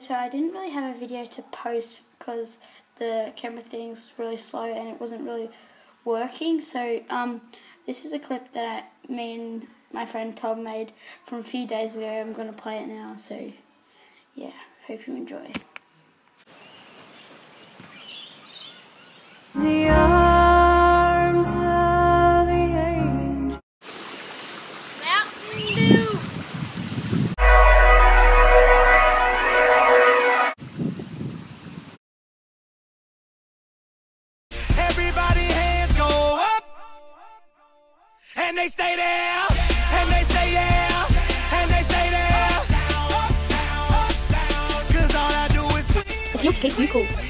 So I didn't really have a video to post because the camera thing was really slow and it wasn't really working. So um, this is a clip that I, me and my friend Tom made from a few days ago. I'm going to play it now. So yeah, hope you enjoy. And they stay there. And they And they stay there. Cause all I do is you cool.